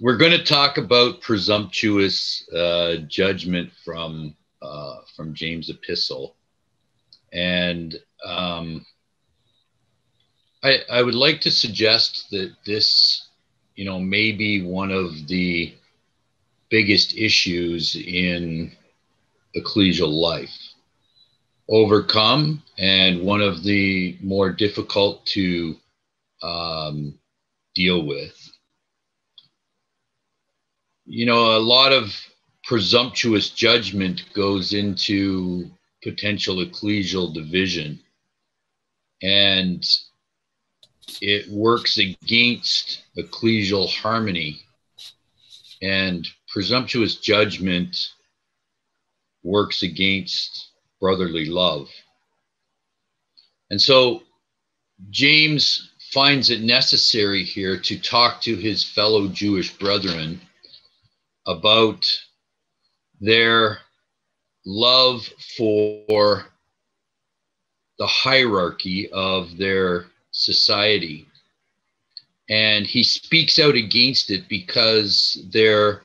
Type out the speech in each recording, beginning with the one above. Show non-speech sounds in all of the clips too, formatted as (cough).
we're going to talk about presumptuous uh, judgment from uh, from James' epistle, and um, I, I would like to suggest that this, you know, may be one of the biggest issues in ecclesial life. Overcome, and one of the more difficult to um, deal with. You know, a lot of presumptuous judgment goes into potential ecclesial division. And it works against ecclesial harmony. And presumptuous judgment works against brotherly love. And so James finds it necessary here to talk to his fellow Jewish brethren about their love for the hierarchy of their society. And he speaks out against it because there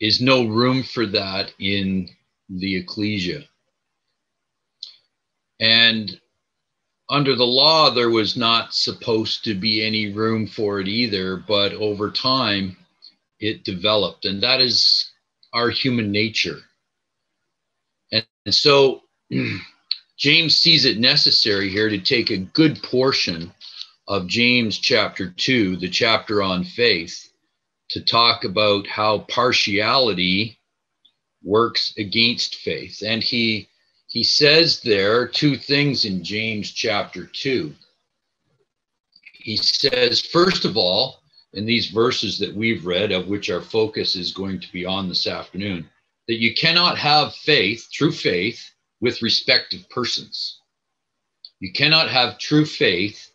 is no room for that in the ecclesia. And under the law, there was not supposed to be any room for it either, but over time, it developed. And that is our human nature. And, and so (clears throat) James sees it necessary here to take a good portion of James chapter 2, the chapter on faith, to talk about how partiality works against faith. And he he says there two things in James chapter 2. He says, first of all, in these verses that we've read, of which our focus is going to be on this afternoon, that you cannot have faith, true faith, with respect of persons. You cannot have true faith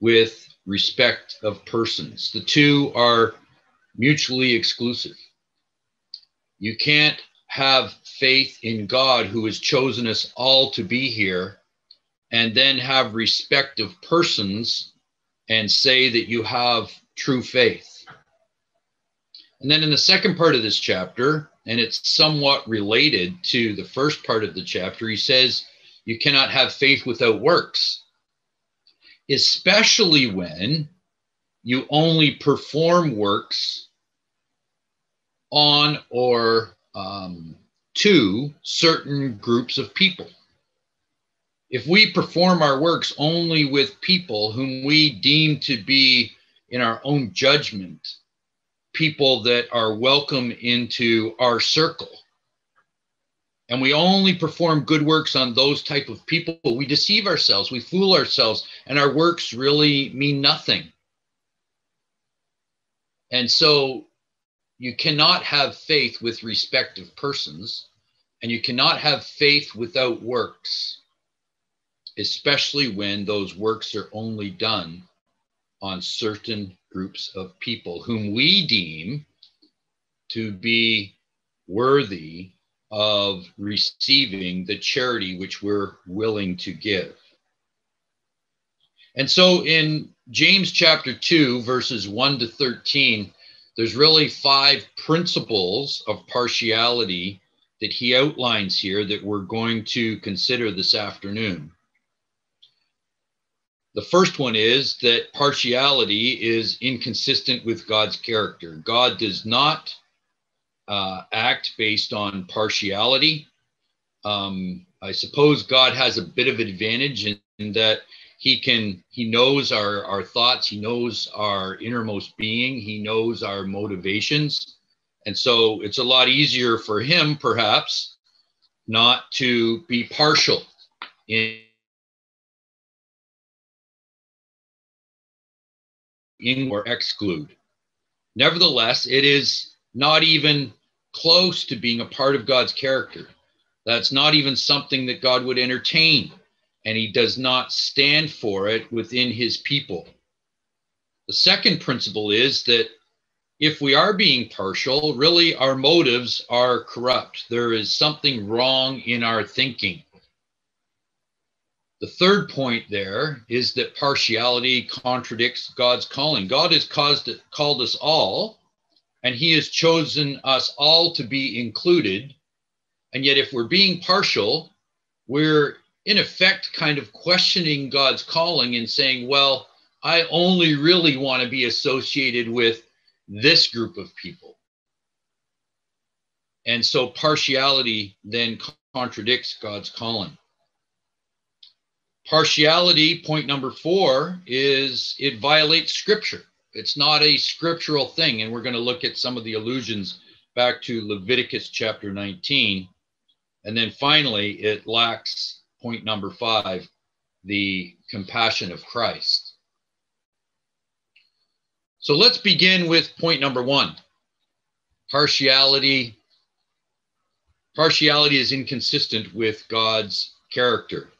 with respect of persons. The two are mutually exclusive. You can't have faith in God who has chosen us all to be here and then have respect of persons and say that you have true faith. And then in the second part of this chapter, and it's somewhat related to the first part of the chapter. He says, You cannot have faith without works, especially when you only perform works on or um, to certain groups of people. If we perform our works only with people whom we deem to be in our own judgment people that are welcome into our circle. And we only perform good works on those type of people. We deceive ourselves we fool ourselves and our works really mean nothing. And so you cannot have faith with respect of persons and you cannot have faith without works especially when those works are only done on certain groups of people whom we deem to be worthy of receiving the charity which we're willing to give. And so in James chapter 2, verses 1 to 13, there's really five principles of partiality that he outlines here that we're going to consider this afternoon. The first one is that partiality is inconsistent with God's character. God does not uh, act based on partiality. Um, I suppose God has a bit of advantage in, in, that he can he knows our our thoughts, he knows our innermost being, he knows our motivations, and so it's a lot easier for him perhaps not to be partial in in or exclude. Nevertheless, it is not even close to being a part of God's character. That's not even something that God would entertain, and He does not stand for it within His people. The second principle is that if we are being partial, really our motives are corrupt. There is something wrong in our thinking. The third point there is that partiality contradicts God's calling. God has caused it, called us all, and he has chosen us all to be included. And yet, if we're being partial, we're in effect kind of questioning God's calling and saying, well, I only really want to be associated with this group of people. And so partiality then contradicts God's calling. Partiality, point number four, is it violates scripture. It's not a scriptural thing. And we're going to look at some of the allusions back to Leviticus chapter 19. And then finally, it lacks point number five, the compassion of Christ. So let's begin with point number one partiality. Partiality is inconsistent with God's character.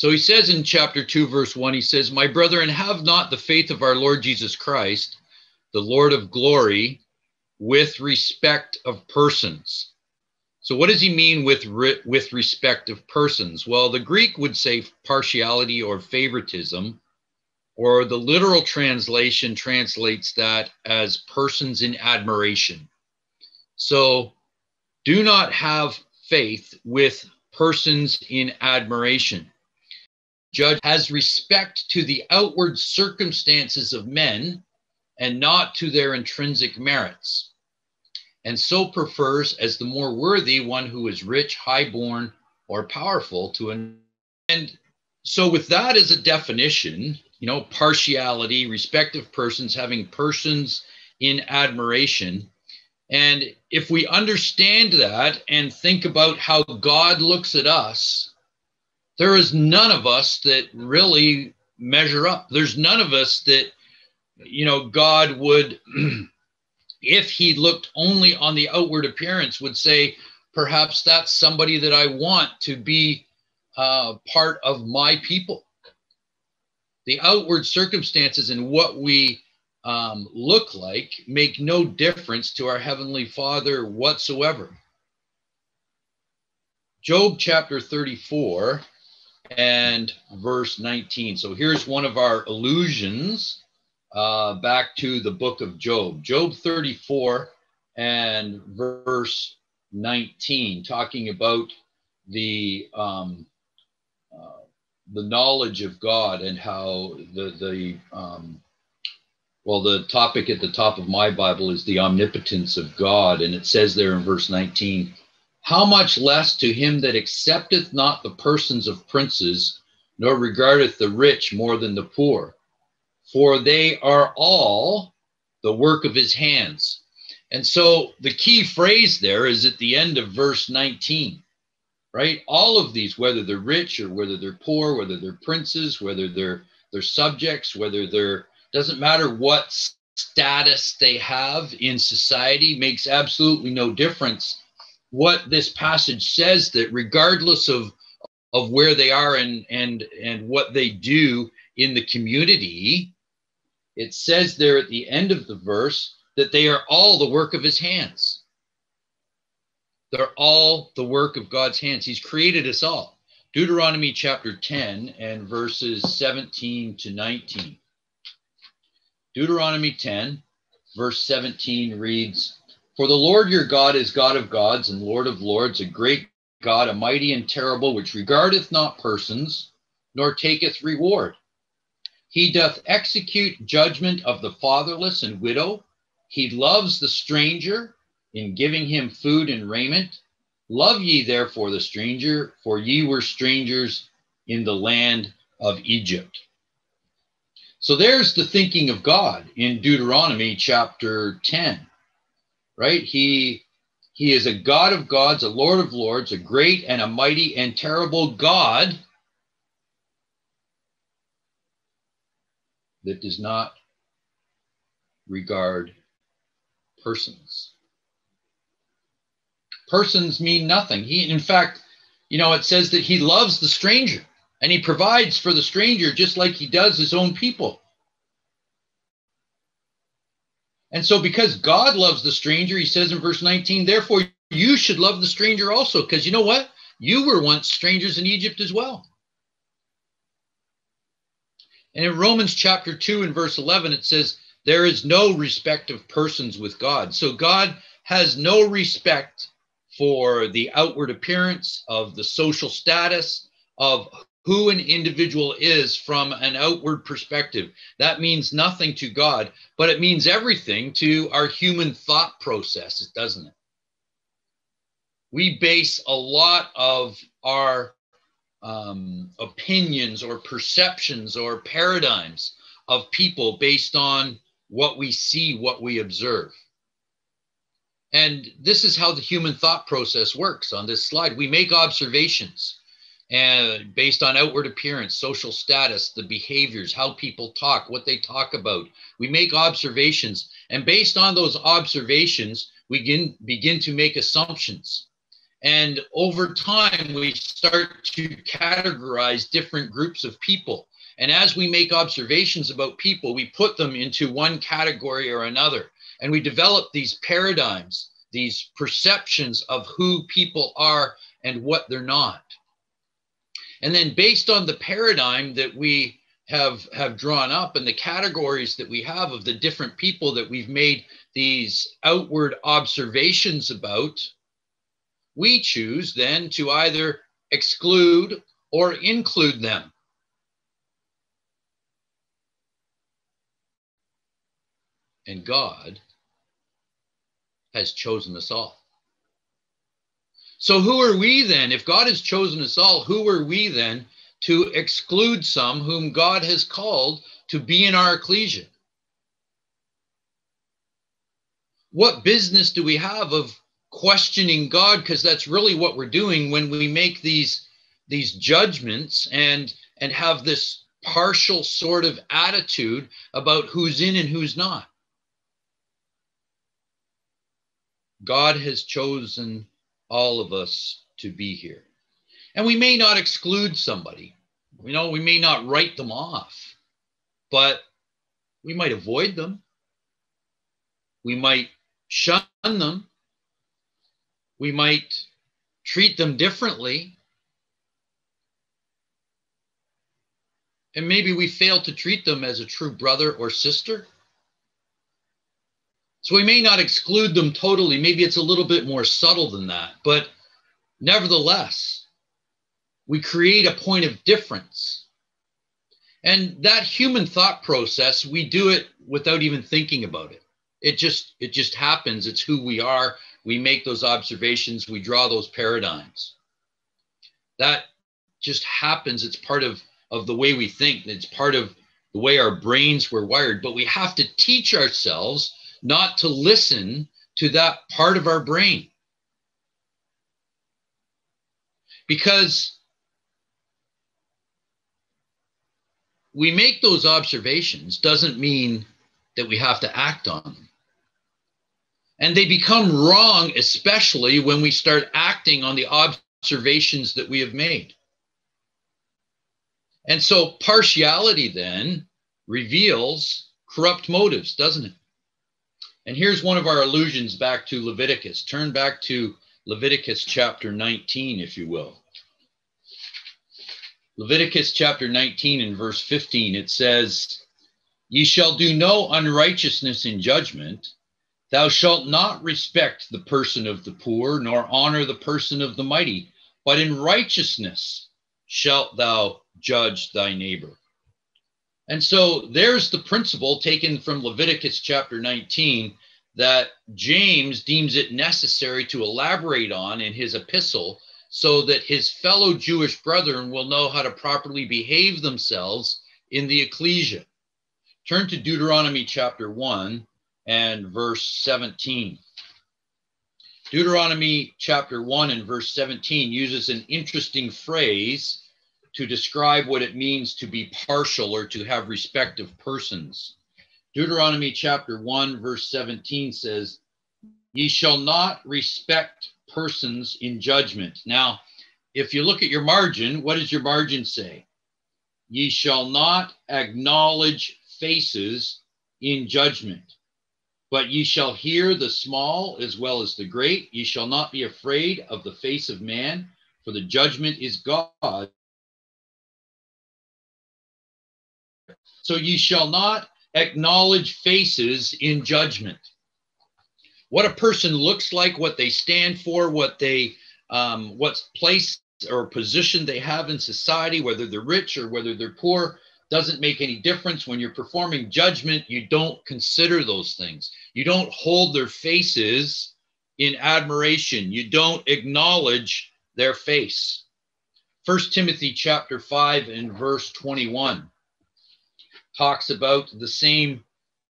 So he says in chapter 2, verse 1, he says, My brethren, have not the faith of our Lord Jesus Christ, the Lord of glory, with respect of persons. So, what does he mean with, re- with respect of persons? Well, the Greek would say partiality or favoritism, or the literal translation translates that as persons in admiration. So, do not have faith with persons in admiration judge has respect to the outward circumstances of men and not to their intrinsic merits, and so prefers as the more worthy one who is rich, high-born, or powerful to an and so with that as a definition, you know, partiality, respect of persons, having persons in admiration. And if we understand that and think about how God looks at us, there is none of us that really measure up. There's none of us that, you know, God would, (clears throat) if he looked only on the outward appearance, would say, perhaps that's somebody that I want to be uh, part of my people. The outward circumstances and what we um, look like make no difference to our Heavenly Father whatsoever. Job chapter 34 and verse 19. So here's one of our allusions uh, back to the book of Job, Job 34 and verse 19, talking about the um, uh, the knowledge of God and how the the um, well the topic at the top of my Bible is the omnipotence of God, and it says there in verse 19 how much less to him that accepteth not the persons of princes, nor regardeth the rich more than the poor? For they are all the work of his hands. And so the key phrase there is at the end of verse 19, right? All of these, whether they're rich or whether they're poor, whether they're princes, whether they're they're subjects, whether they're doesn't matter what status they have in society, makes absolutely no difference what this passage says that regardless of of where they are and and and what they do in the community it says there at the end of the verse that they are all the work of his hands. They're all the work of god's hands. He's created us all. Deuteronomy chapter 10 and verses 17 to 19 deuteronomy 10 verse 17 reads for the Lord your God is God of gods and Lord of lords, a great God, a mighty and terrible, which regardeth not persons, nor taketh reward. He doth execute judgment of the fatherless and widow. He loves the stranger in giving him food and raiment. Love ye therefore the stranger, for ye were strangers in the land of Egypt. So there's the thinking of God in Deuteronomy chapter 10 right? He he is a God of gods, a Lord of lords, a great and a mighty and terrible God that does not regard persons. Persons mean nothing. He, in fact, you know, it says that he loves the stranger and he provides for the stranger just like he does his own people. And so, because God loves the stranger, he says in verse 19, therefore you should love the stranger also, because you know what? You were once strangers in Egypt as well. And in Romans chapter 2 and verse 11, it says, There is no respect of persons with God. So God has no respect for the outward appearance of the social status of who an individual is from an outward perspective. That means nothing to God, but it means everything to our human thought process, doesn't it? We base a lot of our um, opinions or perceptions or paradigms of people based on what we see, what we observe. And this is how the human thought process works on this slide. We make observations and based on outward appearance, social status, the behaviors, how people talk, what they talk about. We make observations, and based on those observations, we begin, begin to make assumptions. And over time, we start to categorize different groups of people. And as we make observations about people, we put them into one category or another. And we develop these paradigms, these perceptions of who people are and what they're not. And then based on the paradigm that we have, have drawn up and the categories that we have of the different people that we've made these outward observations about, we choose then to either exclude or include them. And God has chosen us all. So, who are we then? If God has chosen us all, who are we then to exclude some whom God has called to be in our ecclesia? What business do we have of questioning God? Because that's really what we're doing when we make these, these judgments and, and have this partial sort of attitude about who's in and who's not. God has chosen all of us to be here. And we may not exclude somebody, you know, we may not write them off, but we might avoid them. We might shun them. We might treat them differently. And maybe we fail to treat them as a true brother or sister. So we may not exclude them totally. Maybe it's a little bit more subtle than that. But nevertheless, we create a point of difference. And that human thought process, we do it without even thinking about it. It just it just happens. It's who we are. We make those observations, we draw those paradigms. That just happens. It's part of, of the way we think. It's part of the way our brains were wired. But we have to teach ourselves not to listen to that part of our brain. Because we make those observations doesn't mean that we have to act on them. And they become wrong, especially when we start acting on the observations that we have made. And so partiality then reveals corrupt motives, doesn't it? And here's one of our allusions back to Leviticus. Turn back to Leviticus chapter 19, if you will. Leviticus chapter 19 and verse 15, it says, Ye shall do no unrighteousness in judgment. Thou shalt not respect the person of the poor, nor honor the person of the mighty, but in righteousness shalt thou judge thy neighbor. And so there's the principle taken from Leviticus chapter 19 that James deems it necessary to elaborate on in his epistle so that his fellow Jewish brethren will know how to properly behave themselves in the ecclesia. Turn to Deuteronomy chapter 1 and verse 17. Deuteronomy chapter 1 and verse 17 uses an interesting phrase to describe what it means to be partial or to have respect of persons. Deuteronomy chapter 1, verse 17 says, Ye shall not respect persons in judgment. Now, if you look at your margin, what does your margin say? Ye shall not acknowledge faces in judgment, but ye shall hear the small as well as the great. Ye shall not be afraid of the face of man, for the judgment is God So ye shall not acknowledge faces in judgment. What a person looks like, what they stand for, what they, um, what place or position they have in society, whether they're rich or whether they're poor, doesn't make any difference. When you're performing judgment, you don't consider those things. You don't hold their faces in admiration. You don't acknowledge their face. First Timothy chapter 5 and verse 21 talks about the same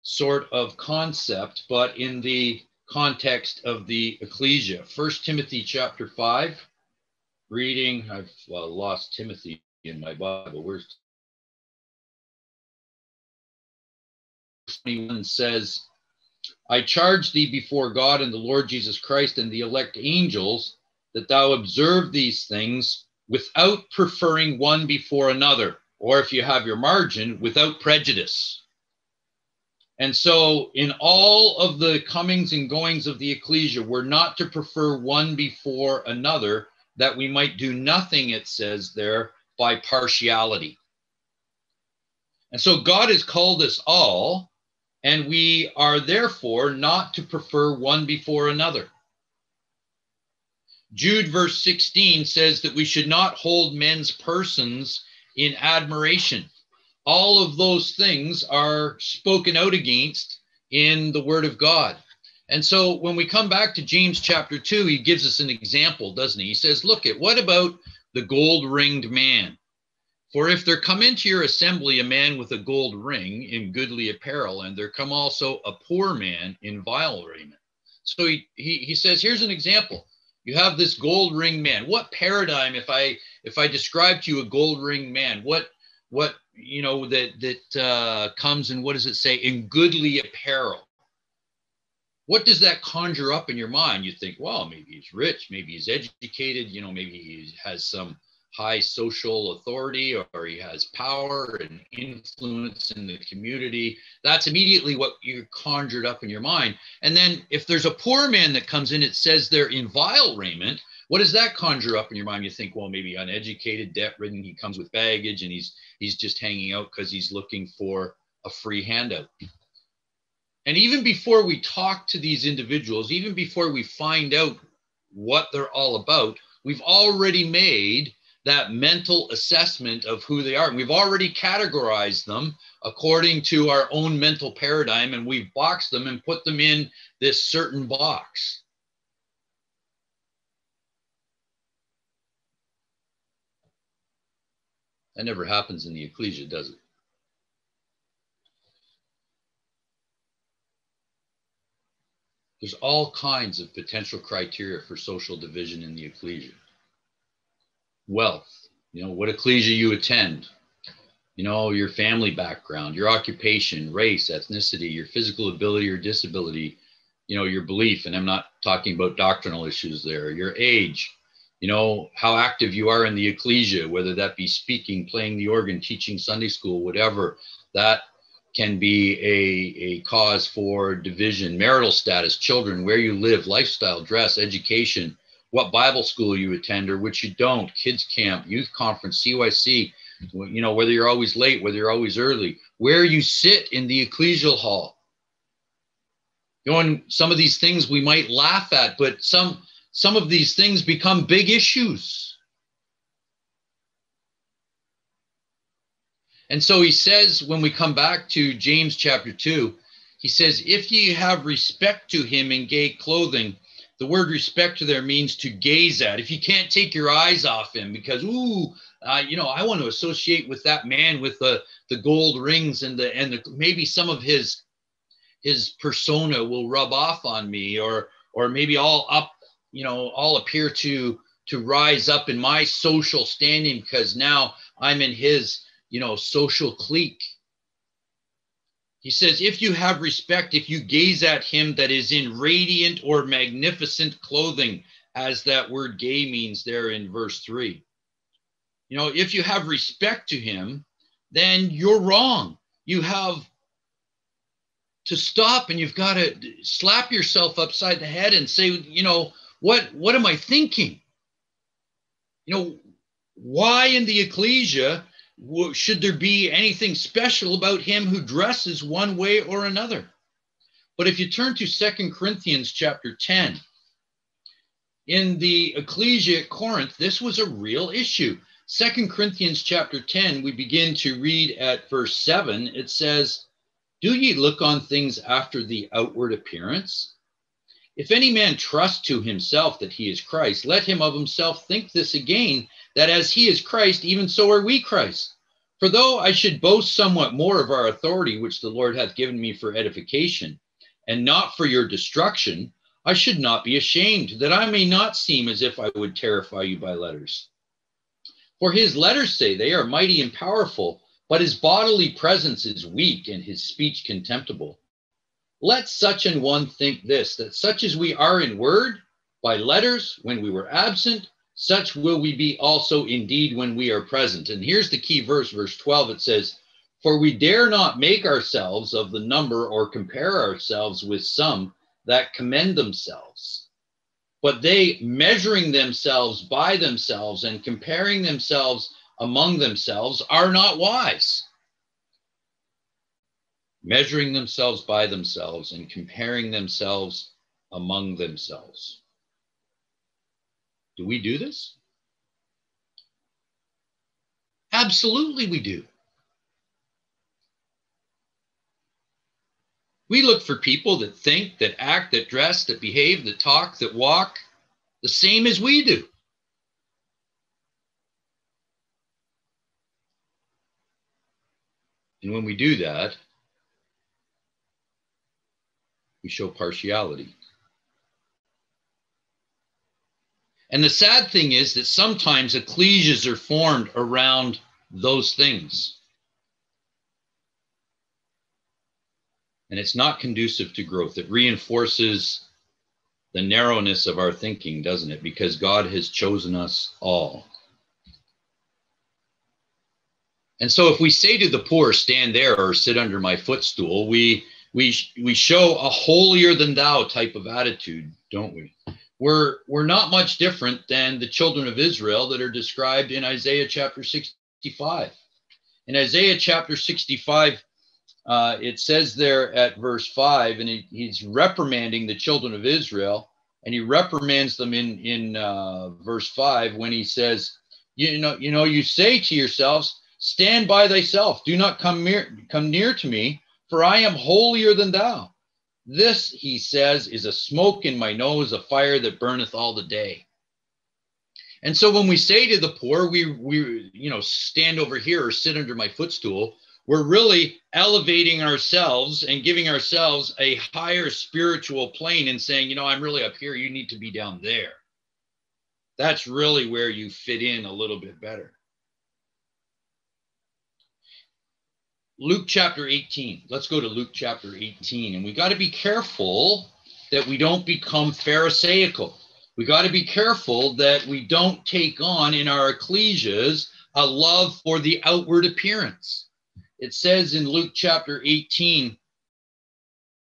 sort of concept, but in the context of the ecclesia. First Timothy chapter 5, reading, I've well, lost Timothy in my Bible. Where's 21 says, I charge thee before God and the Lord Jesus Christ and the elect angels that thou observe these things without preferring one before another, or if you have your margin, without prejudice. And so, in all of the comings and goings of the ecclesia, we're not to prefer one before another, that we might do nothing, it says there, by partiality. And so, God has called us all and we are therefore not to prefer one before another. Jude, verse 16, says that we should not hold men's persons in admiration. All of those things are spoken out against in the Word of God. And so when we come back to James chapter 2, he gives us an example, doesn't he? He says, Look at what about the gold ringed man? For if there come into your assembly a man with a gold ring in goodly apparel, and there come also a poor man in vile raiment. So he, he, he says, here's an example. You have this gold ring man. What paradigm, if I if I describe to you a gold ring man, what what you know that that uh, comes and what does it say in goodly apparel? What does that conjure up in your mind? You think, well, maybe he's rich, maybe he's educated, you know, maybe he has some high social authority or he has power and influence in the community that's immediately what you conjured up in your mind. And then if there's a poor man that comes in it says they're in vile raiment what does that conjure up in your mind? You think well maybe uneducated debt ridden he comes with baggage and he's he's just hanging out because he's looking for a free handout. And even before we talk to these individuals even before we find out what they're all about we've already made that mental assessment of who they are. And we've already categorized them according to our own mental paradigm, and we've boxed them and put them in this certain box. That never happens in the ecclesia, does it? There's all kinds of potential criteria for social division in the ecclesia wealth, you know, what ecclesia you attend, you know, your family background, your occupation, race, ethnicity, your physical ability or disability, you know, your belief. And I'm not talking about doctrinal issues there, your age, you know, how active you are in the ecclesia, whether that be speaking, playing the organ, teaching Sunday school, whatever. That can be a, a cause for division, marital status, children, where you live, lifestyle, dress, education, what Bible school you attend or which you don't, kids camp, youth conference, CYC, you know, whether you're always late, whether you're always early, where you sit in the ecclesial hall. You know, and some of these things we might laugh at, but some some of these things become big issues. And so he says when we come back to James chapter 2, he says, If ye have respect to him in gay clothing, the word respect to there means to gaze at. If you can't take your eyes off him because, ooh, uh, you know, I want to associate with that man with the the gold rings and the and the, maybe some of his his persona will rub off on me, or or maybe all up, you know, all appear to to rise up in my social standing because now I'm in his, you know, social clique. He says, If you have respect, if you gaze at him that is in radiant or magnificent clothing, as that word gay means there in verse three. You know, if you have respect to him, then you're wrong. You have to stop and you've got to slap yourself upside the head and say, you know, what what am I thinking? You know, why in the ecclesia should there be anything special about him who dresses one way or another? But if you turn to Second Corinthians chapter 10, in the ecclesia at Corinth, this was a real issue. Second Corinthians chapter 10, we begin to read at verse 7. It says, Do ye look on things after the outward appearance? If any man trust to himself that he is Christ, let him of himself think this again, that as he is Christ, even so are we Christ. For though I should boast somewhat more of our authority, which the Lord hath given me for edification, and not for your destruction, I should not be ashamed, that I may not seem as if I would terrify you by letters. For his letters say they are mighty and powerful, but his bodily presence is weak and his speech contemptible. Let such an one think this, that such as we are in word, by letters, when we were absent, such will we be also indeed when we are present. And here's the key verse, verse 12. It says, For we dare not make ourselves of the number or compare ourselves with some that commend themselves. But they, measuring themselves by themselves and comparing themselves among themselves, are not wise. Measuring themselves by themselves and comparing themselves among themselves. Do we do this? Absolutely, we do. We look for people that think, that act, that dress, that behave, that talk, that walk the same as we do. And when we do that, we show partiality. And the sad thing is that sometimes ecclesias are formed around those things. and it's not conducive to growth. It reinforces the narrowness of our thinking, doesn't it? Because God has chosen us all. And so if we say to the poor, stand there or sit under my footstool, we we we show a holier than thou type of attitude, don't we? We're we're not much different than the children of Israel that are described in Isaiah chapter 65. In Isaiah chapter 65, uh, it says there at verse 5, and he, he's reprimanding the children of Israel, and he reprimands them in, in uh, verse 5 when he says, you know, you know, you say to yourselves, stand by thyself, do not come near, come near to me, for I am holier than thou. This, he says, is a smoke in my nose, a fire that burneth all the day. And so when we say to the poor, we, we, you know, stand over here or sit under my footstool, we're really elevating ourselves and giving ourselves a higher spiritual plane and saying, you know, I'm really up here. You need to be down there. That's really where you fit in a little bit better. Luke chapter 18. Let's go to Luke chapter 18. And we got to be careful that we don't become Pharisaical. We got to be careful that we don't take on in our ecclesias a love for the outward appearance it says in Luke chapter 18,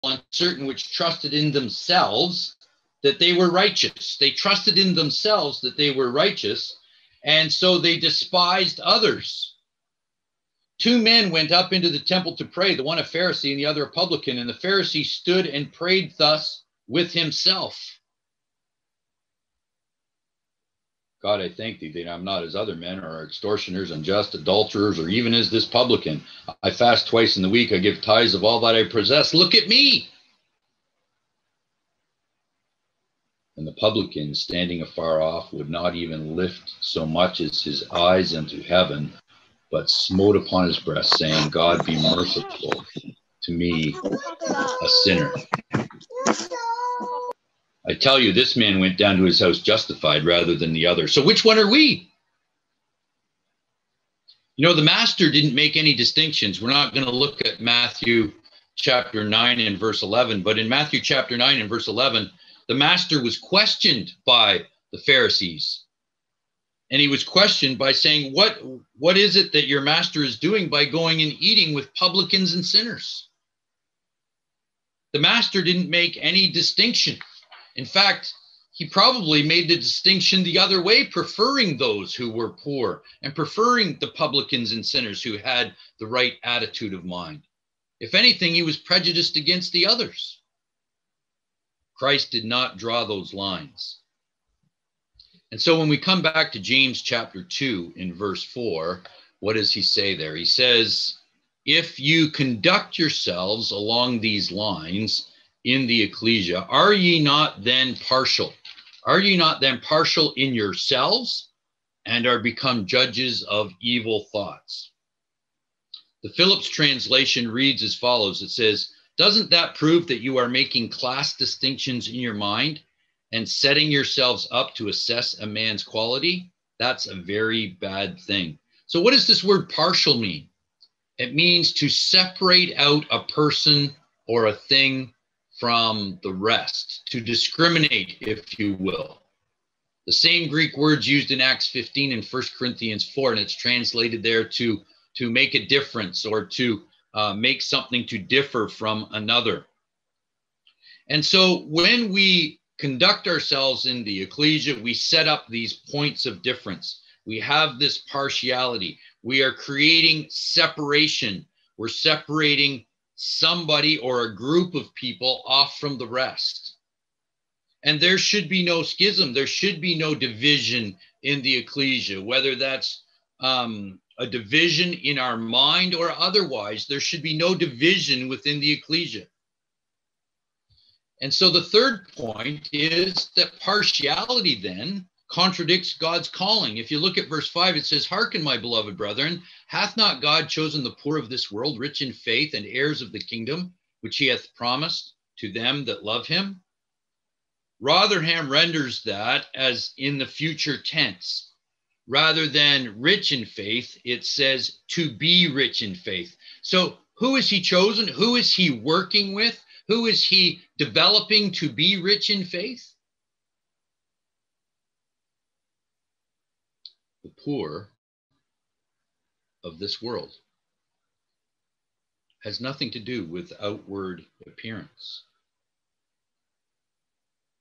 on certain which trusted in themselves that they were righteous. They trusted in themselves that they were righteous, and so they despised others. Two men went up into the temple to pray, the one a Pharisee and the other a publican, and the Pharisee stood and prayed thus with himself. God, I thank thee that I'm not as other men or extortioners, unjust, adulterers, or even as this publican. I fast twice in the week. I give tithes of all that I possess. Look at me. And the publican, standing afar off, would not even lift so much as his eyes into heaven, but smote upon his breast, saying, God be merciful to me, a sinner. I tell you, this man went down to his house justified rather than the other. So which one are we? You know, the master didn't make any distinctions. We're not going to look at Matthew chapter 9 and verse 11, but in Matthew chapter 9 and verse 11, the master was questioned by the Pharisees. And he was questioned by saying, What, what is it that your master is doing by going and eating with publicans and sinners? The master didn't make any distinction. In fact, he probably made the distinction the other way, preferring those who were poor and preferring the publicans and sinners who had the right attitude of mind. If anything, he was prejudiced against the others. Christ did not draw those lines. And so when we come back to James chapter 2 in verse 4, what does he say there? He says, If you conduct yourselves along these lines in the ecclesia, are ye not then partial? Are ye not then partial in yourselves and are become judges of evil thoughts? The Phillips translation reads as follows It says, Doesn't that prove that you are making class distinctions in your mind and setting yourselves up to assess a man's quality? That's a very bad thing. So, what does this word partial mean? It means to separate out a person or a thing from the rest, to discriminate, if you will. The same Greek words used in Acts 15 and 1 Corinthians 4, and it's translated there to, to make a difference or to uh, make something to differ from another. And so when we conduct ourselves in the ecclesia, we set up these points of difference. We have this partiality. We are creating separation. We're separating somebody or a group of people off from the rest. And there should be no schism. There should be no division in the ecclesia, whether that's um, a division in our mind or otherwise. There should be no division within the ecclesia. And so the third point is that partiality then contradicts God's calling. If you look at verse 5, it says, Hearken, my beloved brethren, hath not God chosen the poor of this world, rich in faith and heirs of the kingdom, which he hath promised to them that love him? Rotherham renders that as in the future tense. Rather than rich in faith, it says to be rich in faith. So, who is he chosen? Who is he working with? Who is he developing to be rich in faith? the poor of this world. Has nothing to do with outward appearance.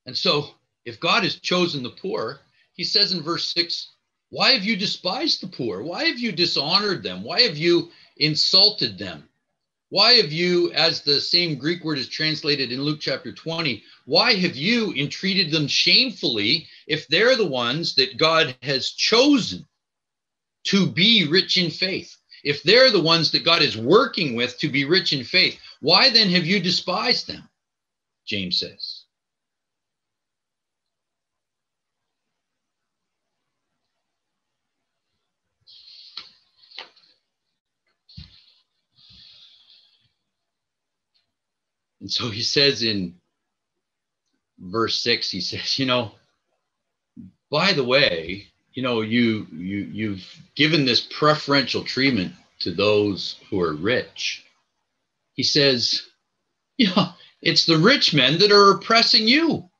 And so, if God has chosen the poor, he says in verse 6, Why have you despised the poor? Why have you dishonored them? Why have you insulted them? Why have you, as the same Greek word is translated in Luke chapter 20, why have you entreated them shamefully if they're the ones that God has chosen to be rich in faith? If they're the ones that God is working with to be rich in faith, why then have you despised them? James says. And so he says in verse six, he says, you know, by the way, you know, you you you've given this preferential treatment to those who are rich. He says, yeah, it's the rich men that are oppressing you.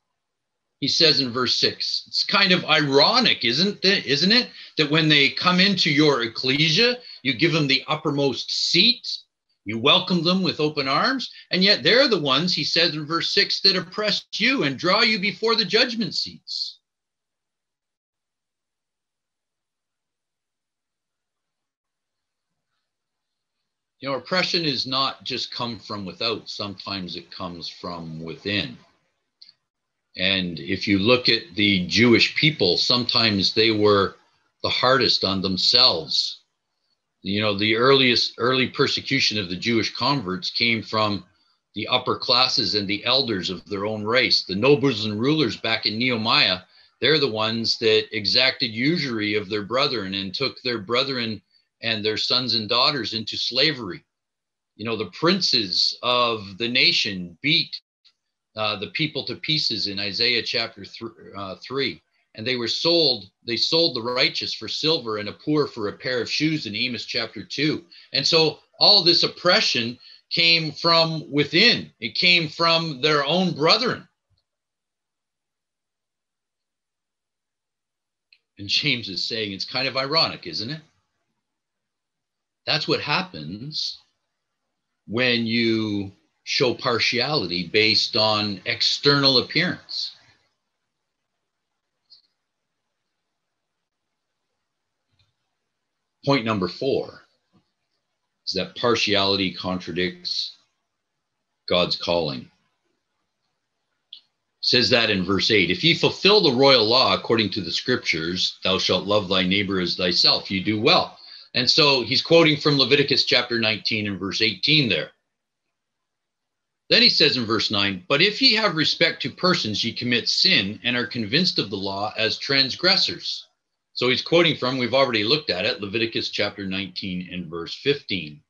He says in verse six, it's kind of ironic, isn't it? Isn't it that when they come into your ecclesia, you give them the uppermost seat you welcome them with open arms, and yet they're the ones, he says in verse 6, that oppress you and draw you before the judgment seats. You know, oppression is not just come from without, sometimes it comes from within. And if you look at the Jewish people, sometimes they were the hardest on themselves you know the earliest early persecution of the jewish converts came from the upper classes and the elders of their own race. The nobles and rulers back in nehemiah they're the ones that exacted usury of their brethren and took their brethren and their sons and daughters into slavery. You know the princes of the nation beat uh, the people to pieces in isaiah chapter th- uh, 3 and they were sold they sold the righteous for silver and a poor for a pair of shoes in amos chapter 2 and so all this oppression came from within. It came from their own brethren. And james is saying it's kind of ironic isn't it? That's what happens when you show partiality based on external appearance Point number four is that partiality contradicts God's calling. says that in verse 8 if ye fulfill the royal law according to the scriptures thou shalt love thy neighbor as thyself. You do well. And so he's quoting from leviticus chapter 19 and verse 18 there. Then he says in verse 9 but if ye have respect to persons ye commit sin and are convinced of the law as transgressors so he's quoting from we've already looked at it leviticus chapter 19 and verse 15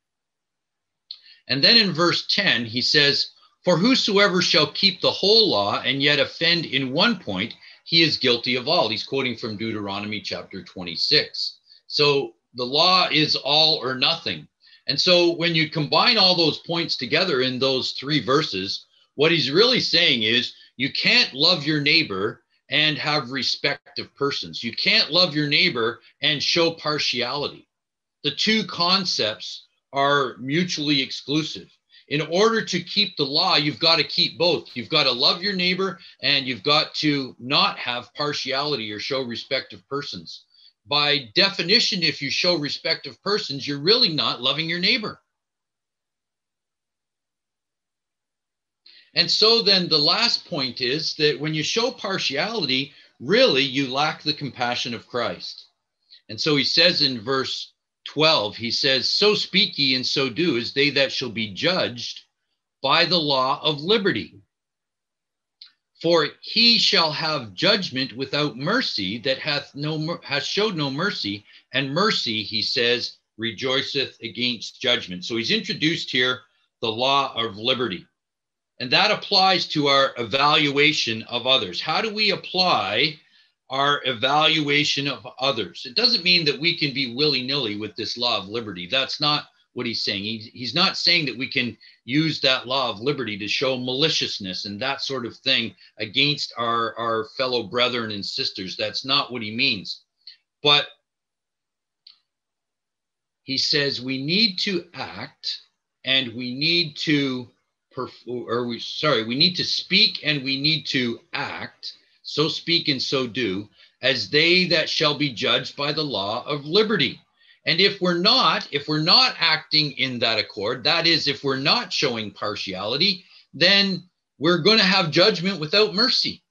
and then in verse 10, he says, For whosoever shall keep the whole law and yet offend in one point, he is guilty of all. He's quoting from Deuteronomy chapter 26. So the law is all or nothing. And so when you combine all those points together in those three verses, what he's really saying is you can't love your neighbor and have respect of persons. You can't love your neighbor and show partiality. The two concepts are mutually exclusive. In order to keep the law, you've got to keep both. You've got to love your neighbor and you've got to not have partiality or show respect of persons. By definition, if you show respect of persons, you're really not loving your neighbor. And so then the last point is that when you show partiality, really you lack the compassion of Christ. And so he says in verse 12, he says, So speak ye and so do as they that shall be judged by the law of liberty. For he shall have judgment without mercy that hath no hath showed no mercy, and mercy, he says, rejoiceth against judgment. So he's introduced here the law of liberty. And that applies to our evaluation of others. How do we apply our evaluation of others. It doesn't mean that we can be willy nilly with this law of liberty. That's not what he's saying. He, he's not saying that we can use that law of liberty to show maliciousness and that sort of thing against our, our fellow brethren and sisters. That's not what he means. But he says we need to act and we need to or we sorry we need to speak and we need to act so speak and so do, as they that shall be judged by the law of liberty. And if we're not, if we're not acting in that accord, that is, if we're not showing partiality, then we're going to have judgment without mercy.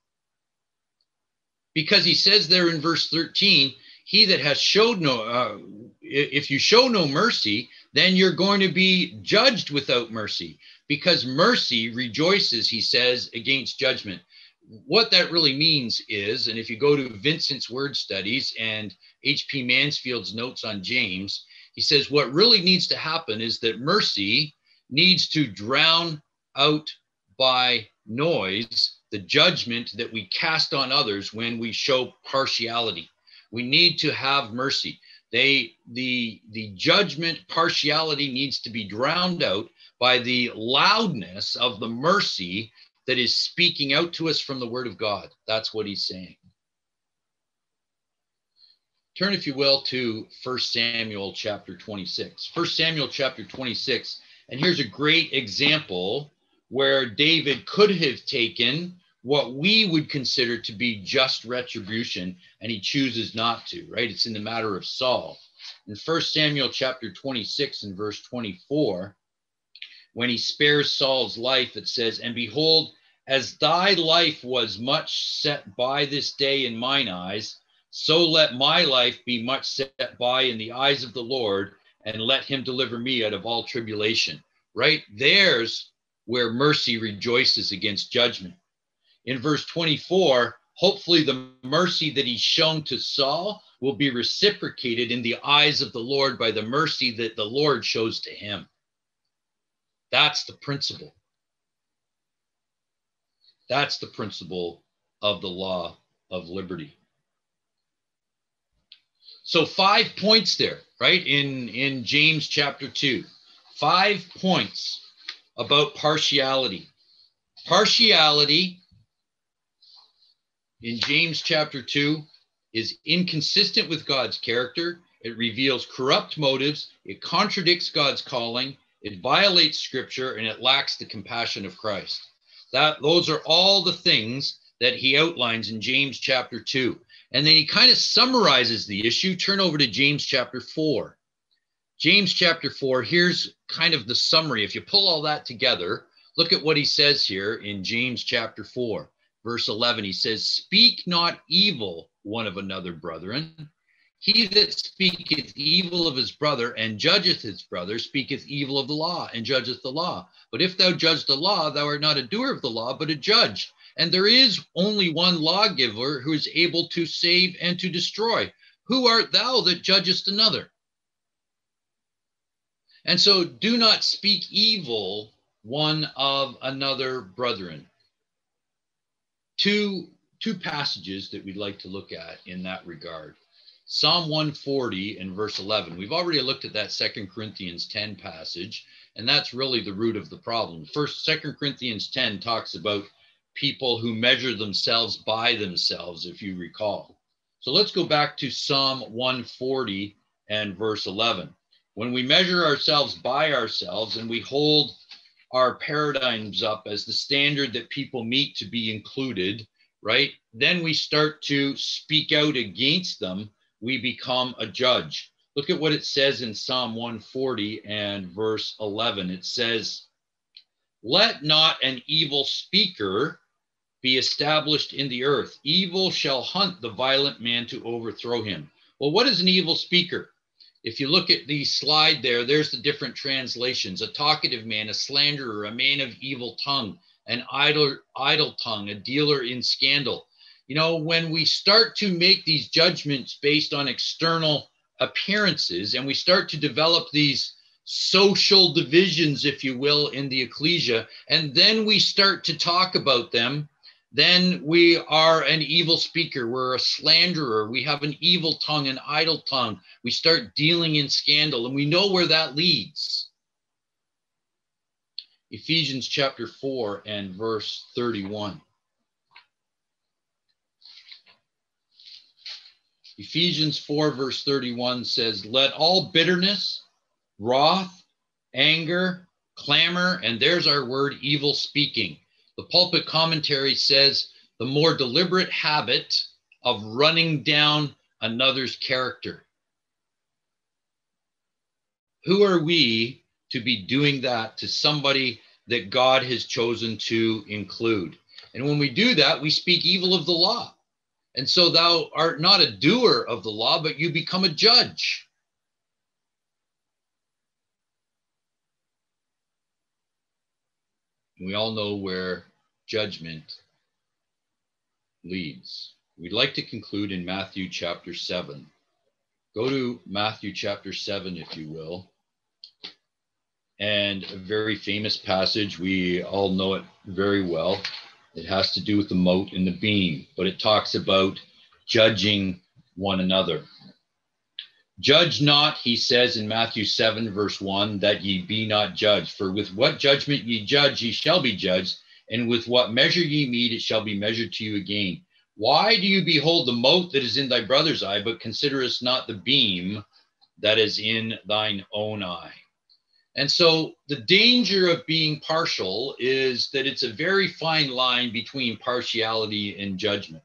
Because he says there in verse 13, he that has showed no, uh, if you show no mercy, then you're going to be judged without mercy. Because mercy rejoices, he says, against judgment what that really means is, and if you go to Vincent's word studies and H.P. Mansfield's notes on James, he says what really needs to happen is that mercy needs to drown out by noise the judgment that we cast on others when we show partiality. We need to have mercy. They the the judgment partiality needs to be drowned out by the loudness of the mercy that is speaking out to us from the word of God. That's what he's saying. Turn, if you will, to 1 Samuel chapter 26. 1 Samuel chapter 26. And here's a great example where David could have taken what we would consider to be just retribution, and he chooses not to, right? It's in the matter of Saul. In 1 Samuel chapter 26 and verse 24, when he spares Saul's life, it says, And behold, as thy life was much set by this day in mine eyes, so let my life be much set by in the eyes of the Lord, and let him deliver me out of all tribulation. Right? There's where mercy rejoices against judgment. In verse 24, hopefully the mercy that he's shown to Saul will be reciprocated in the eyes of the Lord by the mercy that the Lord shows to him. That's the principle. That's the principle of the law of liberty. So five points there, right? In in James chapter 2. Five points about partiality. Partiality in James chapter 2 is inconsistent with God's character. It reveals corrupt motives, it contradicts God's calling, it violates scripture, and it lacks the compassion of Christ. That those are all the things that he outlines in James chapter 2. And then he kind of summarizes the issue. Turn over to James chapter 4. James chapter 4, here's kind of the summary. If you pull all that together, look at what he says here in James chapter 4, verse 11. He says, Speak not evil one of another, brethren. He that speaketh evil of his brother and judgeth his brother speaketh evil of the law and judgeth the law. But if thou judge the law, thou art not a doer of the law, but a judge. And there is only one lawgiver who is able to save and to destroy. Who art thou that judgest another? And so do not speak evil one of another, brethren. Two, two passages that we'd like to look at in that regard. Psalm 140 and verse 11. We've already looked at that Second Corinthians 10 passage, and that's really the root of the problem. First, Second Corinthians 10 talks about people who measure themselves by themselves, if you recall. So let's go back to Psalm 140 and verse 11. When we measure ourselves by ourselves and we hold our paradigms up as the standard that people meet to be included, right? Then we start to speak out against them. We become a judge. Look at what it says in Psalm 140 and verse 11. It says, Let not an evil speaker be established in the earth. Evil shall hunt the violent man to overthrow him. Well, what is an evil speaker? If you look at the slide there, there's the different translations a talkative man, a slanderer, a man of evil tongue, an idle, idle tongue, a dealer in scandal. You know, when we start to make these judgments based on external appearances and we start to develop these social divisions, if you will, in the ecclesia, and then we start to talk about them then we are an evil speaker. We're a slanderer. We have an evil tongue, an idle tongue. We start dealing in scandal, and we know where that leads. Ephesians chapter 4 and verse 31. Ephesians 4, verse 31 says, Let all bitterness, wrath, anger, clamor, and there's our word, evil speaking the pulpit commentary says the more deliberate habit of running down another's character. Who are we to be doing that to somebody that God has chosen to include? And when we do that, we speak evil of the law. And so thou art not a doer of the law, but you become a judge. We all know where judgment leads. We'd like to conclude in Matthew chapter 7. Go to Matthew chapter 7, if you will. And a very famous passage, we all know it very well. It has to do with the mote and the beam, but it talks about judging one another. Judge not, he says in Matthew 7, verse 1, that ye be not judged. For with what judgment ye judge, ye shall be judged, and with what measure ye meet, it shall be measured to you again. Why do you behold the mote that is in thy brother's eye, but considerest not the beam that is in thine own eye? And so the danger of being partial is that it's a very fine line between partiality and judgment.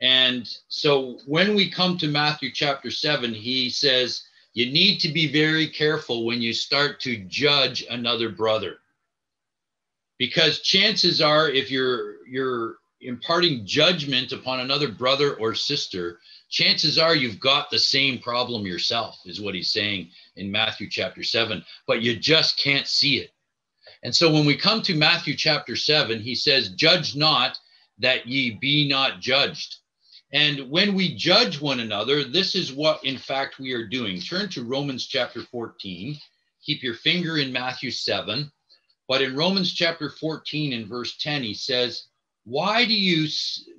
And so when we come to Matthew chapter 7, he says, you need to be very careful when you start to judge another brother. Because chances are if you're you're imparting judgment upon another brother or sister, chances are you've got the same problem yourself, is what he's saying in Matthew chapter 7, but you just can't see it. And so when we come to Matthew chapter 7, he says, Judge not that ye be not judged. And when we judge one another, this is what, in fact, we are doing. Turn to Romans chapter 14. Keep your finger in Matthew 7. But in Romans chapter 14 and verse 10, he says, Why do you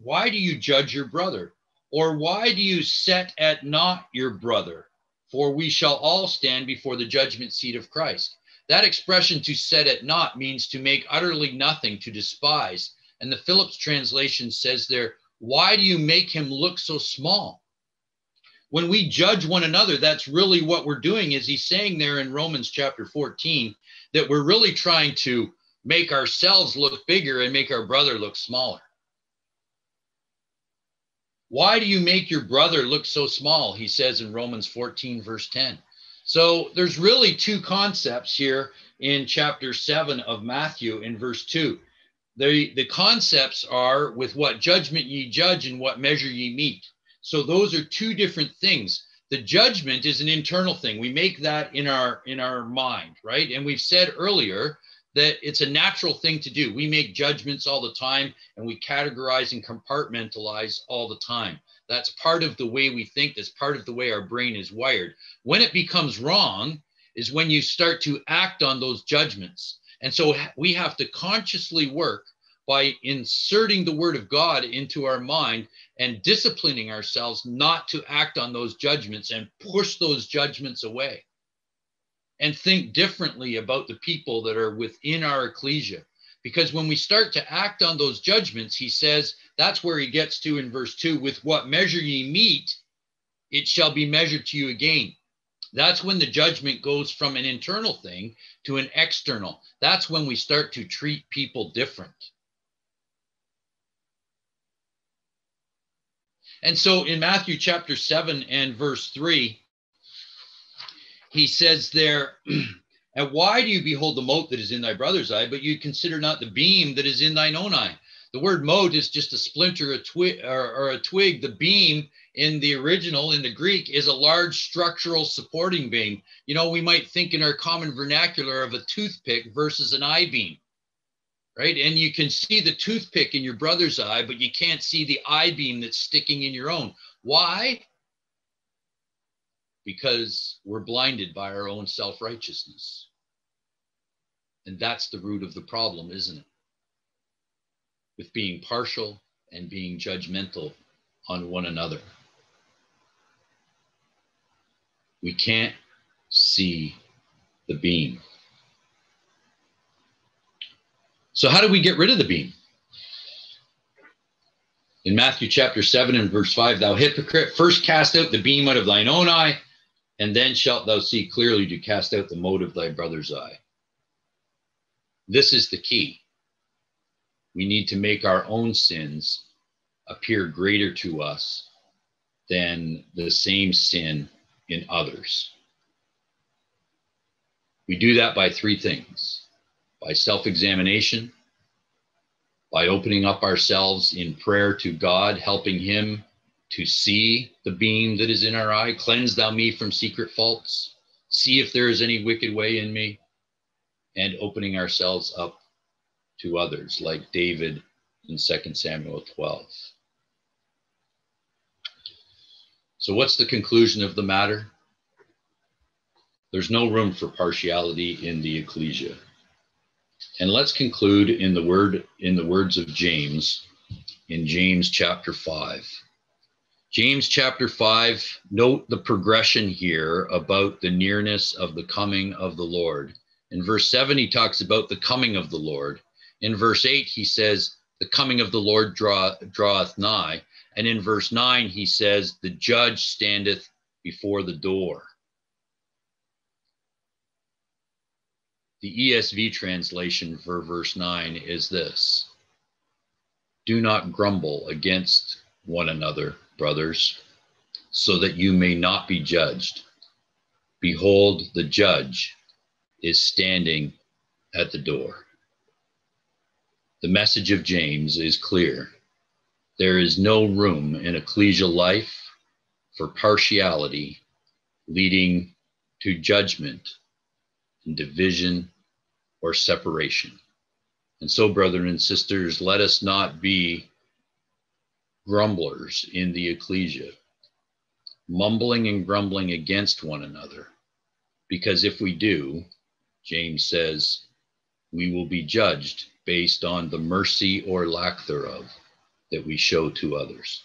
why do you judge your brother? Or why do you set at naught your brother? For we shall all stand before the judgment seat of Christ. That expression to set at naught means to make utterly nothing, to despise. And the Phillips translation says there, why do you make him look so small? When we judge one another, that's really what we're doing. Is he's saying there in Romans chapter 14 that we're really trying to make ourselves look bigger and make our brother look smaller. Why do you make your brother look so small? He says in Romans 14, verse 10. So there's really two concepts here in chapter 7 of Matthew in verse 2. The, the concepts are with what judgment ye judge and what measure ye meet. So those are two different things. The judgment is an internal thing. We make that in our in our mind, right? And we've said earlier that it's a natural thing to do. We make judgments all the time and we categorize and compartmentalize all the time. That's part of the way we think, that's part of the way our brain is wired. When it becomes wrong is when you start to act on those judgments. And so we have to consciously work by inserting the word of God into our mind and disciplining ourselves not to act on those judgments and push those judgments away and think differently about the people that are within our ecclesia. Because when we start to act on those judgments, he says, that's where he gets to in verse 2 with what measure ye meet, it shall be measured to you again. That's when the judgment goes from an internal thing to an external. That's when we start to treat people different. And so in Matthew chapter 7 and verse 3, he says there, (clears throat) And why do you behold the mote that is in thy brother's eye, but you consider not the beam that is in thine own eye? The word mote is just a splinter, a twig, or, or a twig. The beam in the original, in the Greek, is a large structural supporting beam. You know, we might think in our common vernacular of a toothpick versus an I beam, right? And you can see the toothpick in your brother's eye, but you can't see the I beam that's sticking in your own. Why? because we're blinded by our own self righteousness. And that's the root of the problem, isn't it? With being partial and being judgmental on one another. We can't see the beam. So, how do we get rid of the beam? In Matthew chapter 7 and verse 5, thou hypocrite, first cast out the beam out of thine own eye, and then shalt thou see clearly to cast out the mote of thy brother's eye. This is the key. We need to make our own sins appear greater to us than the same sin in others. We do that by three things by self examination, by opening up ourselves in prayer to God, helping Him to see the beam that is in our eye. Cleanse thou me from secret faults. See if there is any wicked way in me. And opening ourselves up to others, like David in 2 Samuel 12. So, what's the conclusion of the matter? There's no room for partiality in the ecclesia. And let's conclude in the word in the words of James in James chapter 5. James chapter 5, note the progression here about the nearness of the coming of the Lord. In verse 7, he talks about the coming of the Lord. In verse 8, he says, The coming of the Lord draw, draweth nigh. And in verse 9, he says, The judge standeth before the door. The ESV translation for verse 9 is this Do not grumble against one another brothers, so that you may not be judged. Behold, the judge is standing at the door. The message of James is clear. There is no room in ecclesial life for partiality leading to judgment and division or separation. And so, brethren and sisters, let us not be grumblers in the ecclesia, mumbling and grumbling against one another. Because if we do, James says, we will be judged based on the mercy or lack thereof that we show to others.